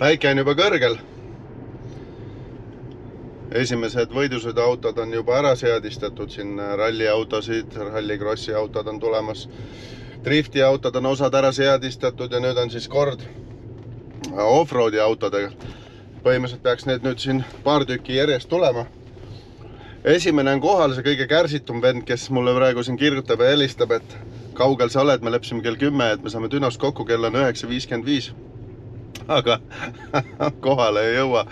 päike on juba kõrgel. esimesed võidusõiduautod on juba ära seadistatud, siin ralliautosid, rallikrossi autod on tulemas. drifti autod on osad ära seadistatud ja nüüd on siis kord offroad'i autodega. põhimõtteliselt peaks need nüüd siin paar tükki järjest tulema. esimene on kohal, see kõige kärsitum vend, kes mulle praegu siin kirjutab ja helistab, et kaugel sa oled, me leppisime kell kümme, et me saame Dünos kokku, kell on üheksa viiskümmend viis aga kohale ei jõua.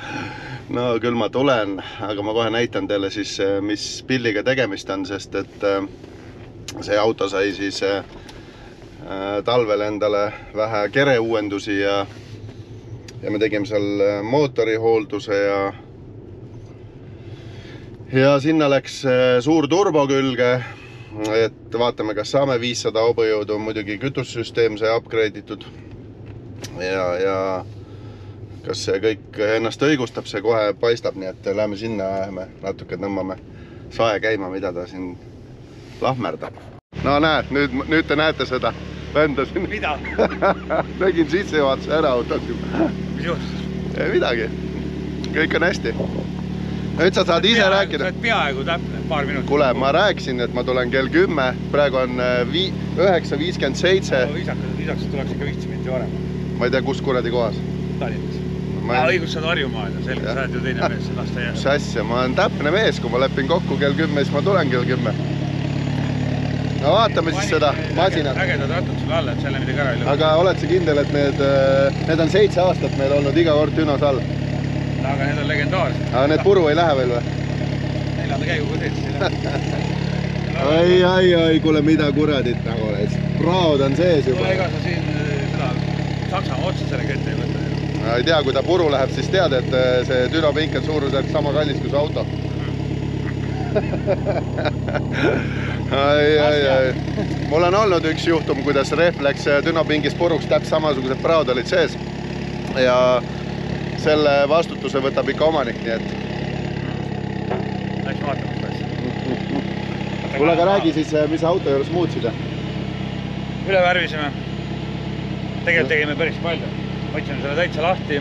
no küll ma tulen, aga ma kohe näitan teile siis, mis pilliga tegemist on, sest et äh, see auto sai siis äh, talvel endale vähe kereuuendusi ja ja me tegime seal mootorihoolduse ja ja sinna läks suur turbo külge. Et vaatame, kas saame viissada hobujõudu, muidugi kütussüsteem sai upgrade itud ja, ja kas see kõik ennast õigustab, see kohe paistab, nii et läheme sinna, läheme natuke tõmbame sae käima, mida ta siin lahmerdab. no näed, nüüd, nüüd te näete seda venda siin. mida? tegin sissejuhatuse ära juba. mis juhtus? ei midagi, kõik on hästi. nüüd sa saad ise peaaegu, rääkida. sa oled peaaegu täpne, paar minutit. kuule, ma rääkisin, et ma tulen kell kümme, praegu on äh, vii-, üheksa viiskümmend seitse, viisakas, viisakas tuleks ikka viis minti varem. Ma ei tea, kus kuradi kohas. Tallinnas. ma ei õigus, sa oled Harjumaal ja selge, sa oled ju teine mees, las ta mis jääb. asja, ma olen täpne mees, kui ma lepin kokku kell kümme, siis ma tulen kell kümme. no vaatame siis seda masinat. ägedad rattad sulle alla, et seal midagi ära ei löö. aga oled sa kindel, et need, need on seitse aastat meil olnud iga kord Dünos all? aga need on legendaarsed. aga need puru ei lähe veel või? neljanda käiguga teed siis. ai, ai, ai, kuule, mida kuradit nagu praod on sees juba. ega sa siin äh, Saksamaa otsa sellega ette ei võta ma ei tea, kui ta puru läheb, siis tead, et eh, see dünapink on suurusjärk sama kallis kui see auto. ai, ai, ai. mul on olnud üks juhtum, kuidas rehv läks eh, dünapingist puruks, täpselt samasugused praod olid sees. ja selle vastutuse võtab ikka omanik, nii et. Läks vaatama seda asja. kuule, aga räägi siis, mis auto juures muutsid? üle värvisime. Tegelikult tegime päris palju. võtsime selle täitsa lahti.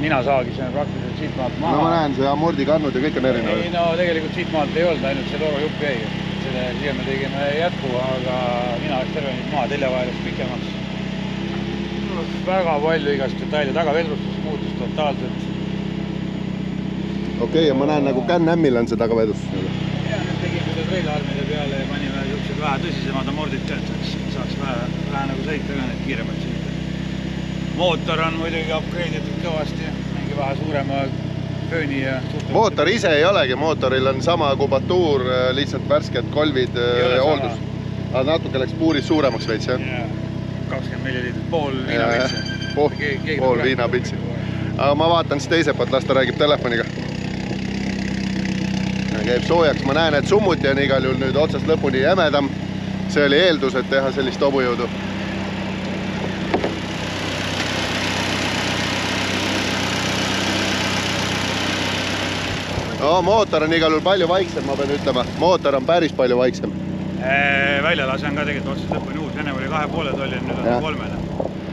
mina saagisime praktiliselt siitmaalt no ma maha. näen, see amordikannud ja kõik on ei erinevad. no tegelikult siitmaalt ei olnud, ainult see torujupp jäi. selle, siia me tegime jätku, aga mina läks terve nüüd maha teljavahelist pikemaks. väga palju igast detaile, tagavedrustus muutus totaalselt. okei okay,, ja ma näen nagu Can-Amil on see tagavedus. ja nüüd tegime veel reilarmide peale ja panime siuksed vähe tõsisemad amordid ka, et saaks, saaks vähe, vähe nagu sõita ka need kiiremalt sõita. Mootor on muidugi upgrade itud kõvasti, mingi vähe suurema fööni ja. mootor ise ei olegi, mootoril on sama kubatuur, lihtsalt värsked kolvid ja sama. hooldus. aga natuke läks puuris suuremaks veits jah? kakskümmend milliliitrit, pool viinapitsi. pool- pool viinapitsi. aga ma vaatan siis teiselt poolt, las ta räägib telefoniga. käib soojaks, ma näen, et summuti on igal juhul nüüd otsast lõpuni jämedam. see oli eeldus, et teha sellist hobujõudu. No mootor on igal juhul palju vaiksem, ma pean ütlema, mootor on päris palju vaiksem. väljalase on ka tegelikult otsast lõpuni uus, enne oli kahe poole tolli, nüüd on kolmene.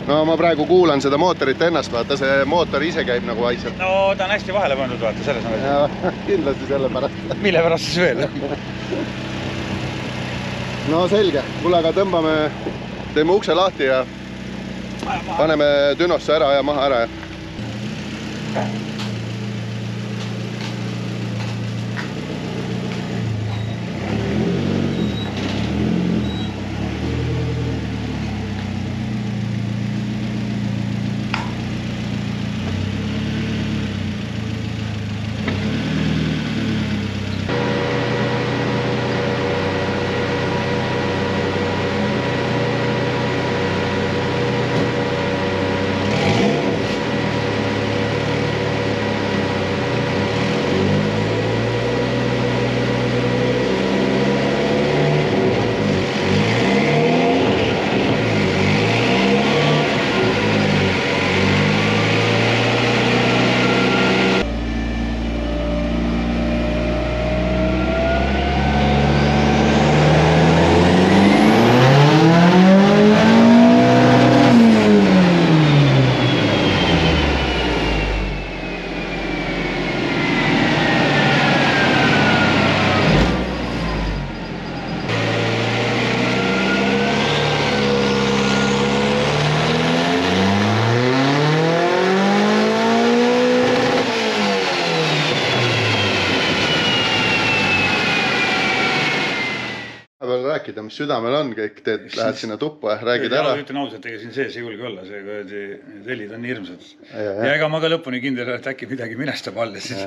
no ma praegu kuulan seda mootorit ennast, vaata see mootor ise käib nagu vaikselt. no ta on hästi vahele pandud, vaata selles ja kindlasti sellepärast. mille pärast siis veel? no selge, kuule, aga tõmbame, teeme ukse lahti ja paneme Dünosse ära ja maha ära ja. Mis südamel on, kõik teed, lähed sinna tuppa, räägid ära. ütlen ausalt, ega siin sees ei julge olla, see kuradi, helid on hirmsad. Ja, ega ma ka lõpuni kindel ei ole, et äkki midagi minestab all ja siis.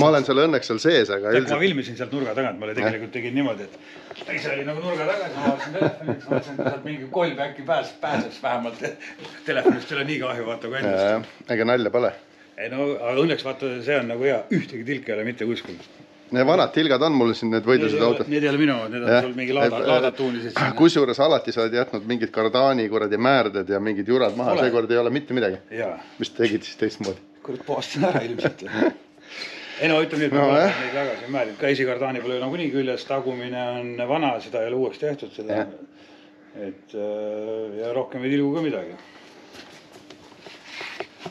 ma olen seal õnneks seal sees, aga kui ma üldiselt filmisin sealt nurga tagant, ma tegelikult tegin niimoodi, et ise oli nagu nurga taga, siis ma vaatasin telefoni, siis mõtlesin, et sealt mingi kolm äkki pääs, pääseks vähemalt. Telefonist ei ole nii kahju, vaata kui endast. ega nalja pole. ei no, aga õnneks vaata, see on nagu hea, ühtegi tilka ei ole mitte kuskil. Need vanad tilgad on mul siin, need võidused autod. Need ei ole minu need on sul mingi laada, laadad tuunisid sinna. kusjuures alati sa oled jätnud mingid kardaani kuradi määrded ja mingid jurad maha, seekord ei ole mitte midagi. mis tegid siis teistmoodi? kurat puhastan ära ilmselt. ei no ütleme nii, et ma No, vaatan jah. neid see on määrib, ka esikardaani pole nagunii küljes, tagumine on vana, seda ei ole uueks tehtud, seda et äh, ja rohkem ei tilgu ka midagi.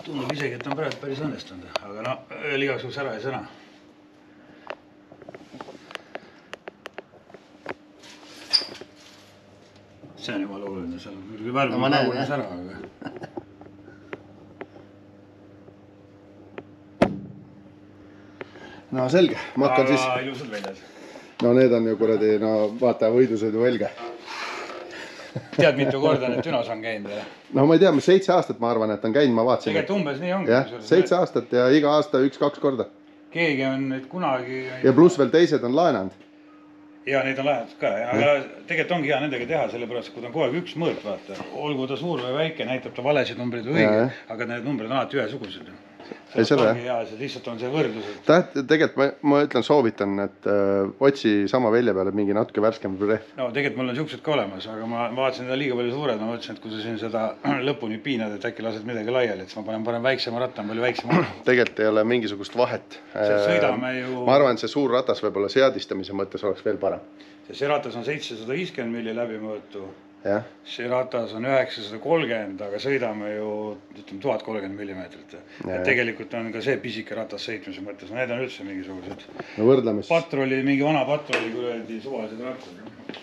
tundub isegi, et on praegu päris õnnestunud, aga no veel igaks juhuks ära ei sõna. See on jumala oluline, seal on muidugi värv No ma on näen, lagunes ära, aga no selge, ma hakkan siis, ilusad väljad. no need on ju kuradi, no vaata võidusõidu helge. tead, mitu korda need Dünos on käinud või? no ma ei tea, seitse aastat ma arvan, et on käinud, ma vaatasin. tegelikult umbes nii ongi. jah, seitse aastat ja iga aasta üks-kaks korda keegi on nüüd kunagi ja pluss veel teised on laenanud. Ja neid on lahendatud ka, aga tegelikult ongi hea nendega teha, sellepärast kui ta on kogu aeg üks mõõt, vaata, olgu ta suur või väike, näitab ta valesid numbreid või õigeid, aga need numbrid on alati ühesugused. Ei, seda ongi hea, see lihtsalt on see võrdlus, et täht, tegelikult ma, ma ütlen, soovitan, et äh, otsi sama välja peale mingi natuke värskem rehv. no tegelikult mul on siuksed ka olemas, aga ma vaatasin ta liiga palju suured, ma mõtlesin, et kui sa siin seda lõpuni piinad, et äkki lased midagi laiali, et siis ma panen parem väiksema ratta, on palju väiksem tegelikult ei ole mingisugust vahet. sõidame ju- ma arvan, et see suur ratas võib-olla seadistamise mõttes oleks veel parem. see ratas on seitsesada viiskümmend milli läbimõõtu see ratas on üheksasada kolmkümmend, aga sõidame ju ütleme tuhat kolmkümmend millimeetrit. Et tegelikult on ka see pisike ratas sõitmise mõttes, need on üldse mingisugused no võrdleme siis, patrulli, mingi vana patrulli kuradi suvalised rattad.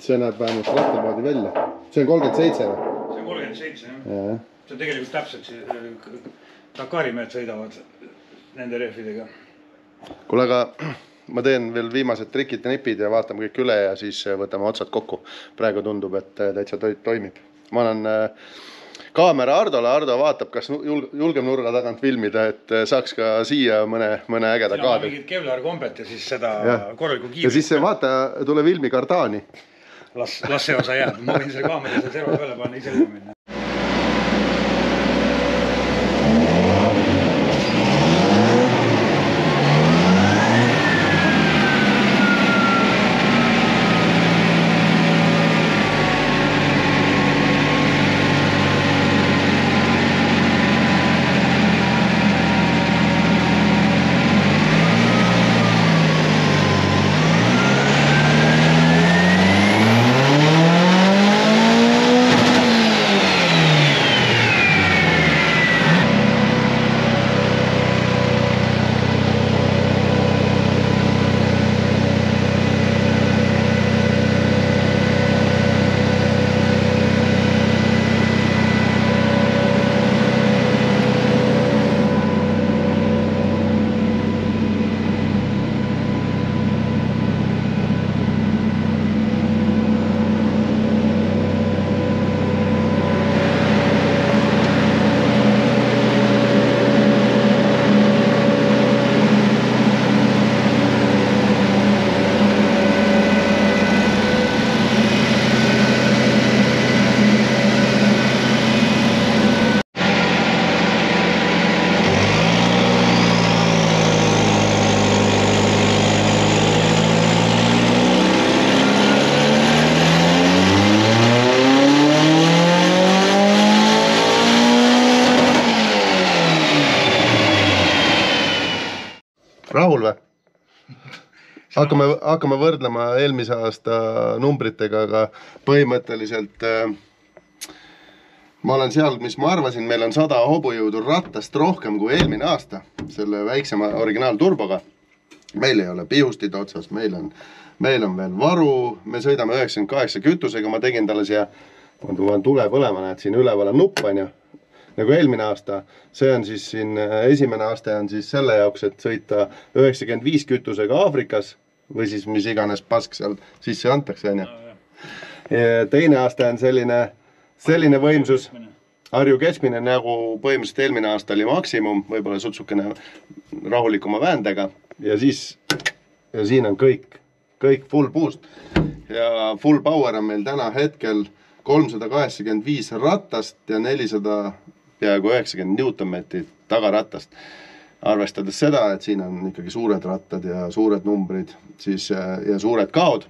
see näeb vähemalt rattamoodi välja. see on kolmkümmend seitse või? see on kolmkümmend seitse jah, see on tegelikult täpselt äh, Dakari mehed sõidavad nende rehvidega. kuule, aga ma teen veel viimased trikid ja nipid ja vaatame kõik üle ja siis äh, võtame otsad kokku. praegu tundub, et äh, täitsa to- toimib. ma annan äh, kaamera Hardole, Hardo vaatab, kas julg- julgeb nurga tagant filmida, et saaks ka siia mõne, mõne ägeda kaadri. mingit Kevlar kombet ja siis seda korralikku ja kiivrit. siis see vaata, tule filmi kardaani. las, las see osa jääb, ma võin selle kaamera seal serva peale panna, ise minna. hakkame, hakkame võrdlema eelmise aasta numbritega, aga põhimõtteliselt äh, ma olen seal, mis ma arvasin, meil on sada hobujõudu ratast rohkem kui eelmine aasta selle väiksema originaalturboga. meil ei ole pihustid otsas, meil on, meil on veel varu, me sõidame üheksakümmend kaheksa kütusega, ma tegin talle siia, ma tulen tule põlema, näed siin üleval on nupp, onju nagu eelmine aasta, see on siis siin äh, esimene aste on siis selle jaoks, et sõita üheksakümmend viis kütusega Aafrikas või siis mis iganes pask seal sisse antakse, onju. teine aste on selline, selline võimsus Harju keskmine nagu põhimõtteliselt eelmine aasta oli maksimum, võib-olla sutsukene rahulikuma väändega ja siis, ja siin on kõik, kõik full boost. ja full power on meil täna hetkel kolmsada kaheksakümmend viis ratast ja nelisada peaaegu üheksakümmend newtonmeetrit tagaratast. Arvestades seda, et siin on ikkagi suured rattad ja suured numbrid, siis ja suured kaod.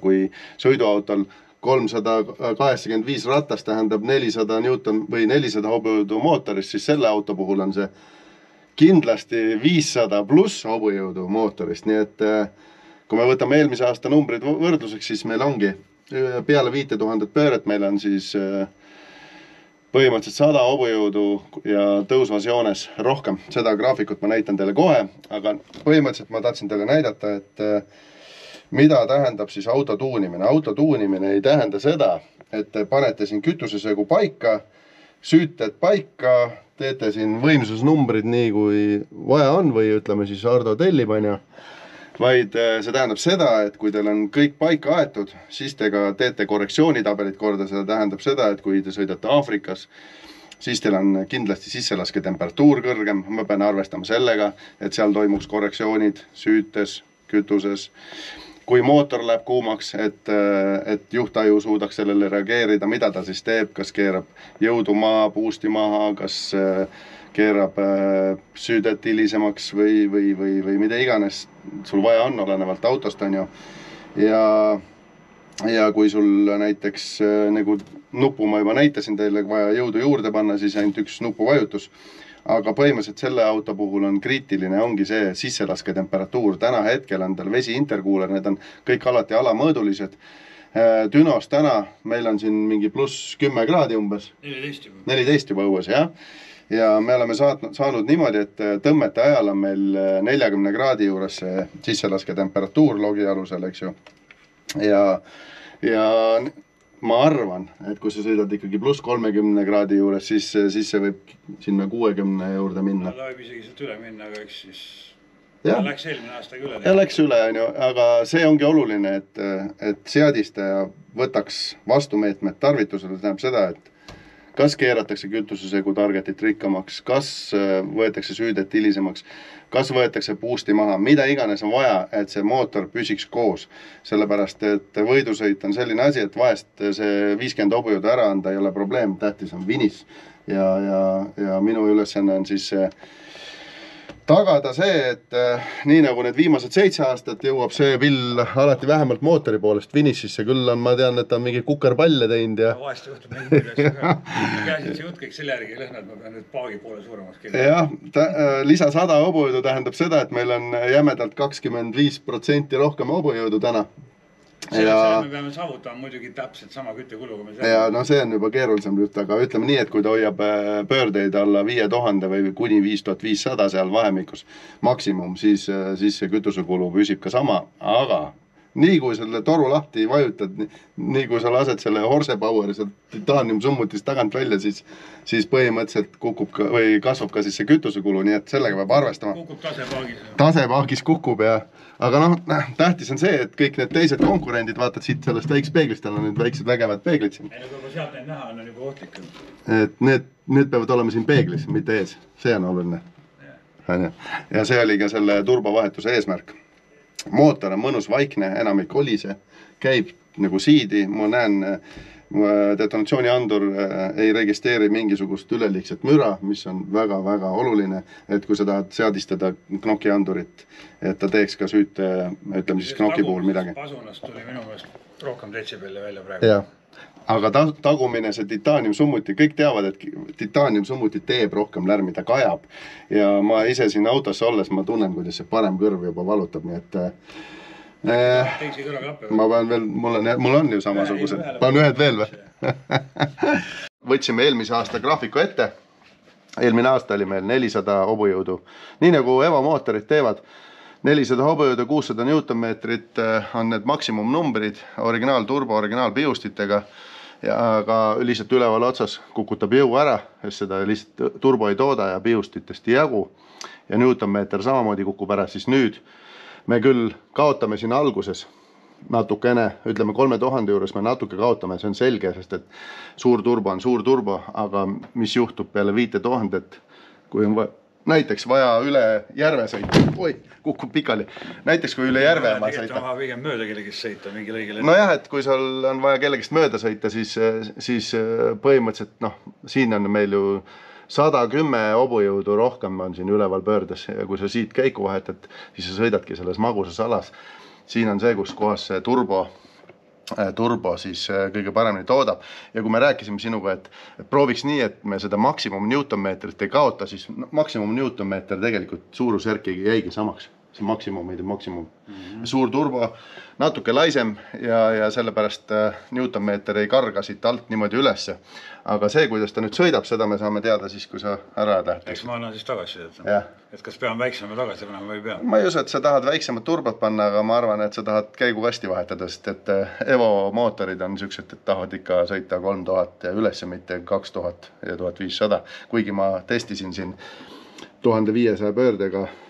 kui sõiduautol kolmsada kaheksakümmend viis ratast tähendab nelisada newton või nelisada hobujõudu mootorist, siis selle auto puhul on see kindlasti viissada pluss hobujõudu mootorist, nii et eh, kui me võtame eelmise aasta numbrid võrdluseks, siis meil ongi eh, peale viite tuhandet pööret, meil on siis eh, põhimõtteliselt sada hobujõudu ja tõusvas joones rohkem. seda graafikut ma näitan teile kohe, aga põhimõtteliselt ma tahtsin teile näidata, et mida tähendab siis auto tuunimine? auto tuunimine ei tähenda seda, et te panete siin kütusesegu paika, süüted paika, teete siin võimsusnumbrid nii, kui vaja on või ütleme siis Ardo tellib, onju. Vaid äh, see tähendab seda, et kui teil on kõik paika aetud, siis te ka teete korrektsioonitabelid korda, see tähendab seda, et kui te sõidate Aafrikas, siis teil on kindlasti sissellasketemperatuur kõrgem, ma pean arvestama sellega, et seal toimuks korrektsioonid süütes, kütuses. Kui mootor läheb kuumaks, et, et juhtaju suudaks sellele reageerida, mida ta siis teeb, kas keerab jõudu maha, boost'i maha, kas äh, keerab äh, süüdet hilisemaks või, või, või, või mida iganes sul vaja on, olenevalt autost, on ju. ja, ja kui sul näiteks äh, nagu nupu ma juba näitasin teile, vaja jõudu juurde panna, siis ainult üks nupuvajutus aga põhimõtteliselt selle auto puhul on kriitiline, ongi see sisselasketemperatuur. täna hetkel on tal vesi interkuuler, need on kõik alati alamõõdulised. Äh, Dünos täna meil on siin mingi pluss kümme kraadi umbes. neliteist juba. neliteist juba õues, jah. Ja me oleme saatnud, saanud niimoodi, et äh, tõmmete ajal on meil äh, neljakümne kraadi juures see sisselasketemperatuur logi alusel, eks ju. ja, ja ma arvan, et kui sa sõidad ikkagi pluss kolmekümne kraadi juures, siis, siis see võib sinna kuuekümne juurde minna. ta võib isegi sealt üle minna, aga eks siis. Ja. Läks eelmine aastaga üle. ja läks üle, onju, aga see ongi oluline, et, et seadistaja võtaks vastumeetmed tarvitusele, tähendab seda, et kas keeratakse kütusesegu targetit rikkamaks, kas võetakse süüdet hilisemaks kas võetakse boost'i maha, mida iganes on vaja, et see mootor püsiks koos. sellepärast, et võidusõit on selline asi, et vahest see viiskümmend hobujõudu ära anda ei ole probleem, tähtis on finiš. ja, ja, ja minu ülesanne on siis see tagada see, et äh, nii nagu need viimased seitse aastat jõuab see pill alati vähemalt mootori poolest finišisse, küll on, ma tean, et ta on mingi kukerpalle teinud ja. vahest juhtub neid asju ka. käisin see jutt kõik selle järgi ei lõhna, et ma pean nüüd paagi poole suuremaks keerama. jah, äh, lisa sada hobujõudu tähendab seda, et meil on jämedalt kakskümmend viis protsenti rohkem hobujõudu täna selle ja... me peame saavutama muidugi täpselt sama küttekulu, kui me saame. ja no see on juba keerulisem jutt, aga ütleme nii, et kui ta hoiab äh, pöördeid alla viie tuhande või kuni viis tuhat viissada seal vahemikus maksimum, siis, äh, siis see kütusekulu püsib ka sama, aga nii kui selle toru lahti vajutad, nii kui sa lased selle horsepower'i sealt titaaniumsummutist tagant välja, siis, siis põhimõtteliselt kukub ka või kasvab ka siis see kütusekulu, nii et sellega peab arvestama. kukub tasepaagis. tasepaagis kukub ja, aga noh, tähtis on see, et kõik need teised konkurendid, vaatad siit sellest väiksest peeglist, tal on need väiksed vägevad peeglid siin. ei no kui juba sealt neid näha on, on juba ohtlik. et need, need peavad olema siin peeglis, mitte ees, see on oluline. onju, ja see oli ka selle turbovahetuse eesmärk mootor on mõnus, vaikne, enamik oli see, käib nagu siidi, ma näen, detonatsiooniandur äh, ei registreeri mingisugust üleliigset müra, mis on väga-väga oluline, et kui sa tahad seadistada knokiandurit, et ta teeks ka süüte, ütleme siis knoki puhul midagi. pasunast tuli minu meelest rohkem detsibelle välja praegu. Aga ta, tagumine, see titaaniumsummuti, kõik teavad, et titaaniumsummuti teeb rohkem lärmi, ta kajab. ja ma ise siin autos olles, ma tunnen, kuidas see parem kõrv juba valutab, nii et äh, teisi kõrvaklappe? ma pean veel, mul on, mul on ju samasugused, panen ühed veel või võtsime eelmise aasta graafiku ette. eelmine aasta oli meil nelisada hobujõudu, nii nagu Evo mootorid teevad nelisada hobujõudu, kuussada Newtonmeetrit äh, on need maksimumnumbrid, originaalturbo, originaalpiustitega ja aga lihtsalt üleval otsas kukutab jõu ära, sest seda lihtsalt turbo ei tooda ja piustitest ei jagu. ja Newtonmeeter samamoodi kukub ära, siis nüüd me küll kaotame siin alguses natukene, ütleme kolme tuhande juures me natuke kaotame, see on selge, sest et suur turbo on suur turbo, aga mis juhtub peale viite tuhandet, kui on vaja näiteks vaja üle järve sõita, oi, kukub pikali. näiteks kui üle järve on vaja tegelikult on sõita. vaja pigem mööda kellegist sõita mingil õigel nojah, et kui sul on vaja kellegist mööda sõita, siis, siis põhimõtteliselt noh, siin on meil ju sada kümme hobujõudu rohkem on siin üleval pöördes ja kui sa siit käiku vahetad, siis sa sõidadki selles magusas alas. siin on see, kus kohas see turbo turbo siis äh, kõige paremini toodab. Ja kui me rääkisime sinuga, et, prooviks nii, et me seda maksimum Newtonmeetrit ei kaota, siis maksimum Newtonmeeter tegelikult suurusjärk jäigi samaks, see maksimum ei tee maksimum mm. -hmm. suur turbo, natuke laisem ja, ja sellepärast äh, Newtonmeeter ei karga siit alt niimoodi ülesse. aga see, kuidas ta nüüd sõidab, seda me saame teada siis, kui sa ära lähed. eks ma annan siis tagasisidet. jah et kas pean väiksema tagasi panema või ei pea? ma ei usu, et sa tahad väiksemat turbot panna, aga ma arvan, et sa tahad käigukasti vahetada, sest et eh, Evo mootorid on siuksed, et tahavad ikka sõita kolm tuhat ja üles, mitte kaks tuhat ja tuhat viissada. kuigi ma testisin siin tuhande viiesaja pöördega äh,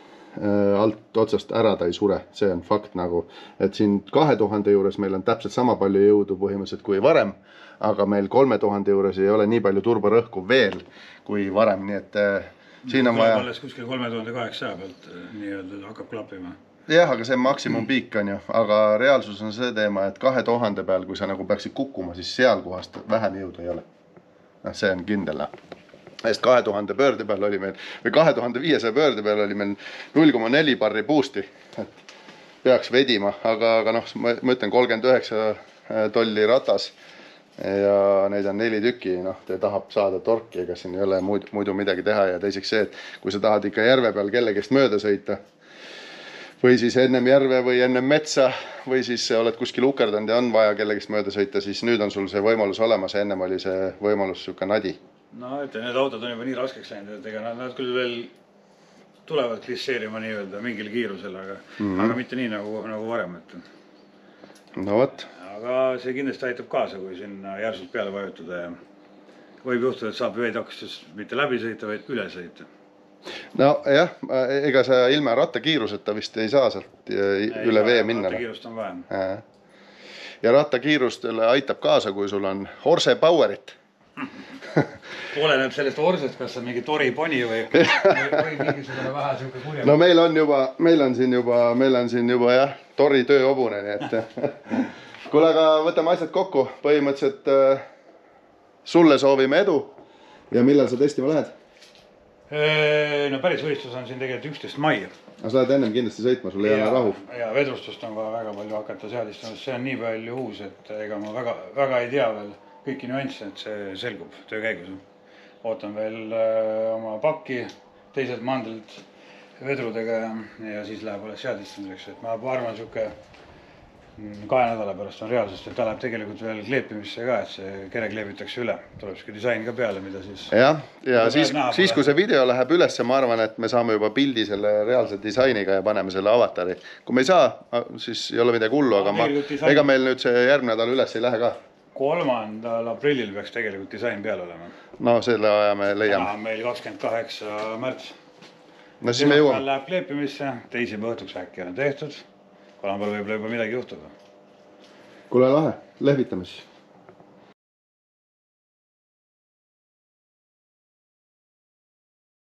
alt otsast ära ta ei sure, see on fakt nagu, et siin kahe tuhande juures meil on täpselt sama palju jõudu põhimõtteliselt kui varem, aga meil kolme tuhande juures ei ole nii palju turborõhku veel kui varem, nii et äh, siin on vaja. alles kuskil kolme tuhande kaheksasaja pealt eh, nii-öelda hakkab klappima. jah, aga see on maksimumpiik on ju, aga reaalsus on see teema, et kahe tuhande peal, kui sa nagu peaksid kukkuma, siis seal kohast vähem jõudu ei ole. noh, see on kindel noh sest kahe tuhande pöörde peal oli meil või kahe tuhande viiesaja pöörde peal oli meil null koma neli barri boost'i, et peaks vedima, aga, aga noh, ma, ütlen kolmkümmend üheksa tolli ratas ja neid on neli tükki, noh, ta tahab saada torki, ega siin ei ole muud, muidu midagi teha. Ja teiseks see, et kui sa tahad ikka järve peal kellegist mööda sõita või siis ennem järve või ennem metsa või siis oled kuskil ukerdanud ja on vaja kellegist mööda sõita, siis nüüd on sul see võimalus olemas, ennem oli see võimalus sihuke nadi. No ütle, need autod on juba nii raskeks läinud, et ega nad, nad küll veel tulevad klisseerima nii-öelda mingil kiirusel, aga mm, -hmm. aga mitte nii nagu, nagu varem, et. no vot aga see kindlasti aitab kaasa, kui sinna järsult peale vajutada ja võib juhtuda, et saab veetakistust mitte läbi sõita, vaid üle sõita. nojah, ega sa ilma rattakiiruseta vist ei saa sealt ei, üle vee minna. rattakiirust on vaja. ja rattakiirustele aitab kaasa, kui sul on Horse Powerit oleneb sellest horsest, kas see on mingi tori poni või, või, mingisugune vähe sihuke kurja. no meil on juba, meil on siin juba, meil on siin juba jah, tori tööhobune, nii et kuule, aga võtame asjad kokku, põhimõtteliselt äh, sulle soovime edu. ja millal sa testima lähed? no päris võistlus on siin tegelikult üksteist mai. aga sa lähed ennem kindlasti sõitma, sul ei ole rahu. ja vedrustust on vaja väga palju hakata seadistama, sest see on nii palju uus, et ega ma väga, väga ei tea veel kõiki nüansse, et see selgub töö käigus. Ootan veel öö, oma pakki teiselt mandrilt vedrudega ja, ja siis läheb alles seadistamiseks, et ma arvan, sihuke kahe nädala pärast on reaalsus, et ta läheb tegelikult veel kleepimisse ka, et see kere kleebitakse üle, tuleb sihuke disain ka peale, mida siis. jah, ja siis, siis kui see video läheb ülesse, ma arvan, et me saame juba pildi selle reaalse disainiga ja paneme selle avatari. kui me ei saa, siis ei ole midagi hullu, aga ma, ega meil nüüd see järgmine nädal üles ei lähe ka. Kolmandal aprillil peaks tegelikult disain peal olema. no selle aja me leiame. täna on meil kakskümmend kaheksa märts. no siis me jõuame. Läheb kleepimisse, teisipäeva õhtuks äkki on tehtud kolmapäeval võib-olla juba midagi juhtub. kuule lahe, lehvitame siis